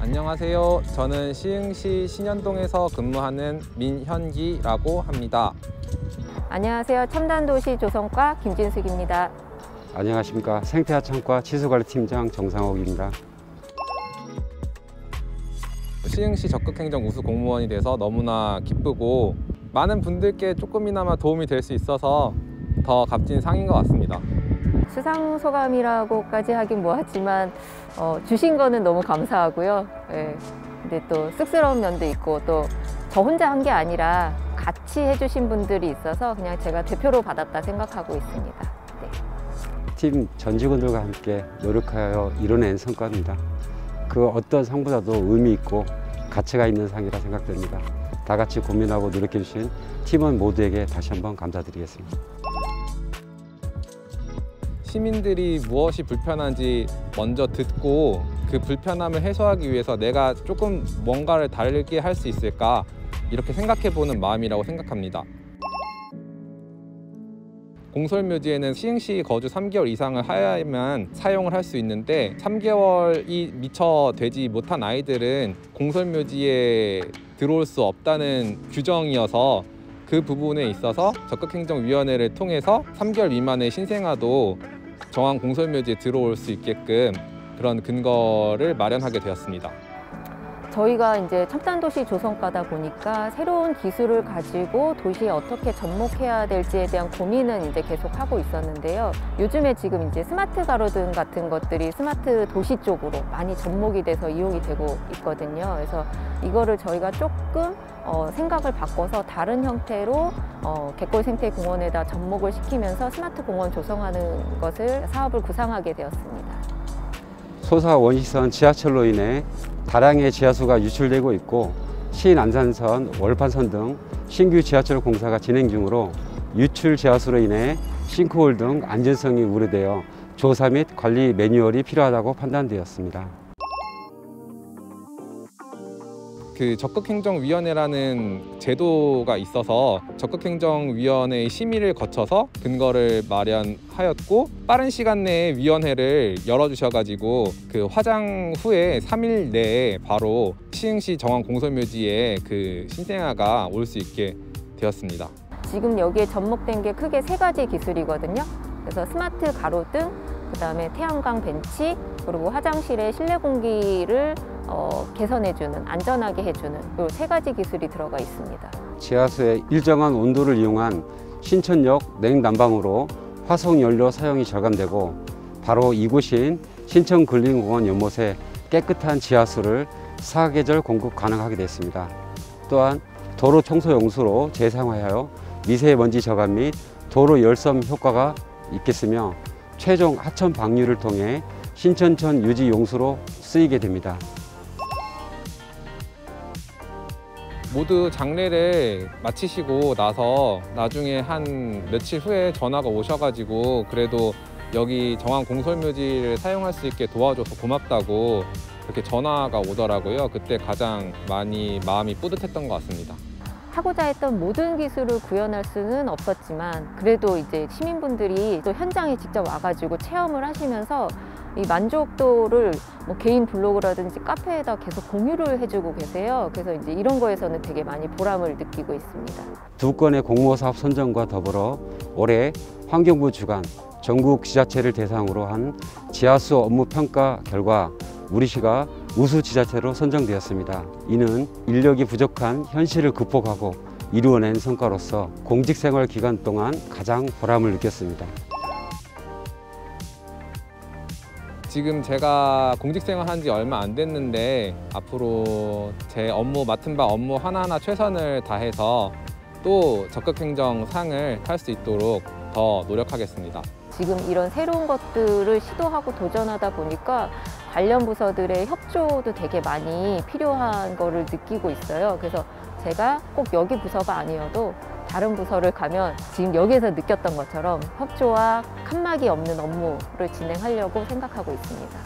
안녕하세요. 저는 시흥시 신현동에서 근무하는 민현기라고 합니다. 안녕하세요. 첨단도시 조성과 김진숙입니다. 안녕하십니까 생태하천과 치수관리팀장 정상옥입니다. 시흥시 적극행정 우수 공무원이 돼서 너무나 기쁘고 많은 분들께 조금이나마 도움이 될 수 있어서 더 값진 상인 것 같습니다. 수상 소감이라고까지 하긴 뭐하지만 어, 주신 거는 너무 감사하고요. 예. 근데 또 쑥스러운 면도 있고 또 저 혼자 한 게 아니라 같이 해주신 분들이 있어서 그냥 제가 대표로 받았다 생각하고 있습니다. 네. 팀 전 직원들과 함께 노력하여 이뤄낸 성과입니다. 그 어떤 상보다도 의미 있고 가치가 있는 상이라 생각됩니다. 다 같이 고민하고 노력해 주신 팀원 모두에게 다시 한번 감사드리겠습니다. 시민들이 무엇이 불편한지 먼저 듣고 그 불편함을 해소하기 위해서 내가 조금 뭔가를 다르게 할 수 있을까 이렇게 생각해 보는 마음이라고 생각합니다. 공설묘지에는 시흥시 거주 3개월 이상을 하야만 사용을 할 수 있는데 3개월이 미처 되지 못한 아이들은 공설묘지에 들어올 수 없다는 규정이어서 그 부분에 있어서 적극행정위원회를 통해서 3개월 미만의 신생아도 정한 공설묘지에 들어올 수 있게끔 그런 근거를 마련하게 되었습니다. 저희가 이제 첨단도시 조성과다 보니까 새로운 기술을 가지고 도시에 어떻게 접목해야 될지에 대한 고민은 이제 계속 하고 있었는데요. 요즘에 지금 이제 스마트 가로등 같은 것들이 스마트 도시 쪽으로 많이 접목이 돼서 이용이 되고 있거든요. 그래서 이거를 저희가 조금 어, 생각을 바꿔서 다른 형태로 어, 갯골생태공원에다 접목을 시키면서 스마트 공원 조성하는 것을 사업을 구상하게 되었습니다. 소사 원시선 지하철로 인해 다량의 지하수가 유출되고 있고 시인 안산선, 월판선 등 신규 지하철 공사가 진행 중으로 유출 지하수로 인해 싱크홀 등 안전성이 우려되어 조사 및 관리 매뉴얼이 필요하다고 판단되었습니다. 그 적극행정위원회라는 제도가 있어서 적극행정위원회의 심의를 거쳐서 근거를 마련하였고 빠른 시간 내에 위원회를 열어주셔가지고 그 화장 후에 3일 내에 바로 시흥시 정원 공설묘지에 그 신생아가 올 수 있게 되었습니다. 지금 여기에 접목된 게 크게 세 가지 기술이거든요. 그래서 스마트 가로등, 그 다음에 태양광 벤치, 그리고 화장실의 실내 공기를 어, 개선해주는, 안전하게 해주는 이 세 가지 기술이 들어가 있습니다. 지하수의 일정한 온도를 이용한 신천역 냉난방으로 화석 연료 사용이 절감되고 바로 이곳인 신천근린공원 연못에 깨끗한 지하수를 사계절 공급 가능하게 됐습니다. 또한 도로 청소 용수로 재사용하여 미세먼지 저감 및 도로 열섬 효과가 있겠으며 최종 하천 방류를 통해 신천천 유지 용수로 쓰이게 됩니다. 모두 장례를 마치시고 나서 나중에 한 며칠 후에 전화가 오셔가지고 그래도 여기 정한 공설묘지를 사용할 수 있게 도와줘서 고맙다고 그렇게 전화가 오더라고요. 그때 가장 많이 마음이 뿌듯했던 것 같습니다. 하고자 했던 모든 기술을 구현할 수는 없었지만 그래도 이제 시민분들이 또 현장에 직접 와가지고 체험을 하시면서 이 만족도를 뭐 개인 블로그라든지 카페에다 계속 공유를 해주고 계세요. 그래서 이제 이런 거에서는 되게 많이 보람을 느끼고 있습니다. 두 건의 공모사업 선정과 더불어 올해 환경부 주관 전국 지자체를 대상으로 한 지하수 업무 평가 결과 우리시가 우수 지자체로 선정되었습니다. 이는 인력이 부족한 현실을 극복하고 이루어낸 성과로서 공직생활 기간 동안 가장 보람을 느꼈습니다. 지금 제가 공직생활 한 지 얼마 안 됐는데 앞으로 제 업무 맡은 바 업무 하나하나 최선을 다해서 또 적극행정 상을 탈 수 있도록 더 노력하겠습니다. 지금 이런 새로운 것들을 시도하고 도전하다 보니까 관련 부서들의 협조도 되게 많이 필요한 거를 느끼고 있어요. 그래서 제가 꼭 여기 부서가 아니어도 다른 부서를 가면 지금 여기에서 느꼈던 것처럼 협조와 칸막이 없는 업무를 진행하려고 생각하고 있습니다.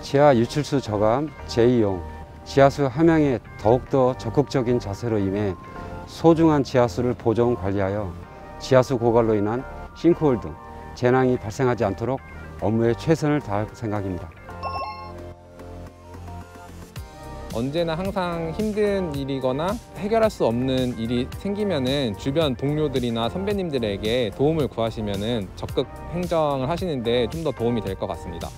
지하 유출수 저감, 재이용, 지하수 함양에 더욱더 적극적인 자세로 임해 소중한 지하수를 보존 관리하여 지하수 고갈로 인한 싱크홀 등 재난이 발생하지 않도록 업무에 최선을 다할 생각입니다. 언제나 항상 힘든 일이거나 해결할 수 없는 일이 생기면은 주변 동료들이나 선배님들에게 도움을 구하시면은 적극 행정을 하시는데 좀 더 도움이 될 것 같습니다.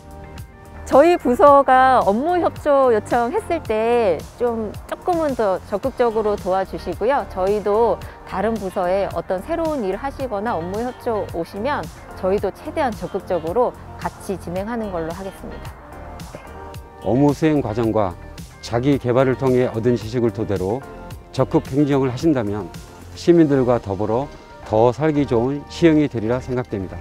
저희 부서가 업무 협조 요청했을 때 좀 조금은 더 적극적으로 도와주시고요. 저희도 다른 부서에 어떤 새로운 일을 하시거나 업무 협조 오시면 저희도 최대한 적극적으로 같이 진행하는 걸로 하겠습니다. 업무 수행 과정과 자기 개발을 통해 얻은 지식을 토대로 적극 행정을 하신다면 시민들과 더불어 더 살기 좋은 시흥이 되리라 생각됩니다.